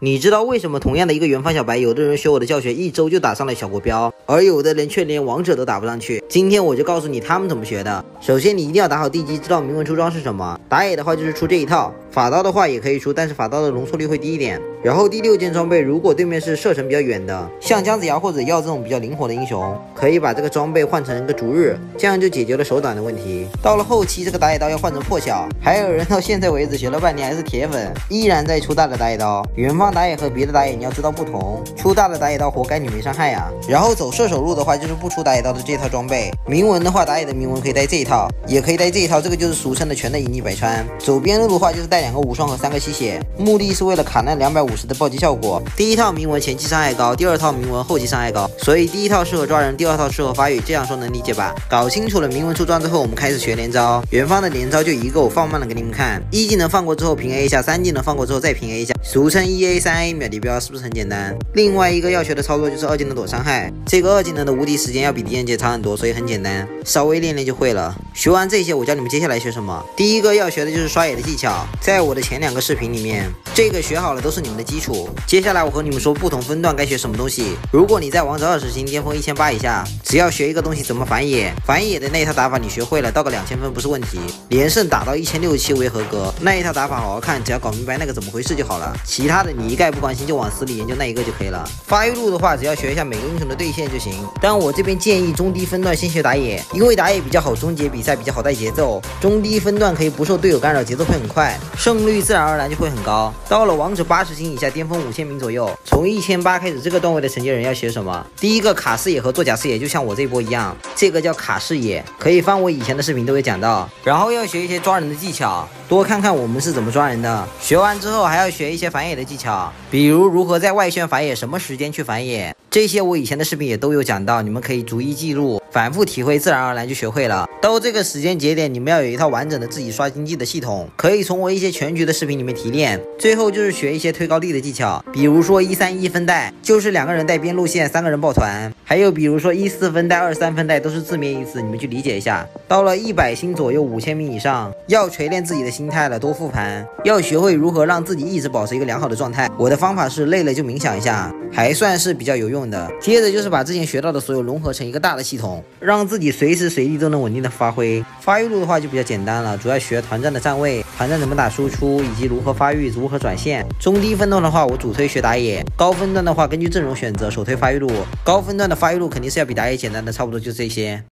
你知道为什么同样的一个元芳小白，有的人学我的教学一周就打上了小国标，而有的人却连王者都打不上去？今天我就告诉你他们怎么学的。首先，你一定要打好地基，知道铭文出装是什么。打野的话就是出这一套。法刀的话也可以出，但是法刀的容错率会低一点。然后第六件装备，如果对面是射程比较远的，像姜子牙或者耀这种比较灵活的英雄，可以把这个装备换成一个逐日，这样就解决了手短的问题。到了后期，这个打野刀要换成破晓。还有人到现在为止学了半天还是铁粉，依然在出大的打野刀。远方打野和别的打野你要知道不同，出大的打野刀活该你没伤害呀。然后走射手路的话，就是不出打野刀的这套装备。铭文的话，打野的铭文可以带这一套，也可以带这一套，这个就是俗称的全的隐匿百穿。走边路的话，就是带。两两个无双和三个吸血，目的是为了卡那两百五十的暴击效果。第一套铭文前期伤害高，第二套铭文后期伤害高，所以第一套适合抓人，第二套适合发育。这样说能理解吧？搞清楚了铭文出装之后，我们开始学连招。元芳的连招就一个，我放慢了给你们看。一技能放过之后平 A 一下，三技能放过之后再平 A 一下，俗称一 A 三 A 秒敌标，是不是很简单？另外一个要学的操作就是二技能躲伤害，这个二技能的无敌时间要比狄仁杰长很多，所以很简单，稍微练练就会了。学完这些，我教你们接下来学什么？第一个要学的就是刷野的技巧，在我的前两个。视频里面这个学好了都是你们的基础。接下来我和你们说不同分段该学什么东西。如果你在王者二十星巅峰一千八以下，只要学一个东西怎么反野，反野的那一套打法你学会了，到个两千分不是问题。连胜打到一千六七为合格，那一套打法好好看，只要搞明白那个怎么回事就好了。其他的你一概不关心，就往死里研究那一个就可以了。发育路的话，只要学一下每个英雄的对线就行。但我这边建议中低分段先学打野，因为打野比较好终结比赛，比较好带节奏。中低分段可以不受队友干扰，节奏会很快，胜率自然而然。就会很高。到了王者八十星以下，巅峰五千名左右。从一千八开始，这个段位的成年人要学什么？第一个卡视野和做假视野，就像我这波一样，这个叫卡视野，可以翻我以前的视频都有讲到。然后要学一些抓人的技巧，多看看我们是怎么抓人的。学完之后还要学一些反野的技巧，比如如何在外线反野，什么时间去反野，这些我以前的视频也都有讲到，你们可以逐一记录。反复体会，自然而然就学会了。到这个时间节点，你们要有一套完整的自己刷经济的系统，可以从我一些全局的视频里面提炼。最后就是学一些推高地的技巧，比如说一三一分带，就是两个人带边路线，三个人抱团；还有比如说一四分带、二三分带，都是字面意思，你们去理解一下。到了一百星左右，五千米以上，要锤炼自己的心态了，多复盘，要学会如何让自己一直保持一个良好的状态。我的方法是累了就冥想一下，还算是比较有用的。接着就是把之前学到的所有融合成一个大的系统。让自己随时随地都能稳定的发挥。发育路的话就比较简单了，主要学团战的站位、团战怎么打输出，以及如何发育、如何转线。中低分段的话，我主推学打野；高分段的话，根据阵容选择，首推发育路。高分段的发育路肯定是要比打野简单的，差不多就这些。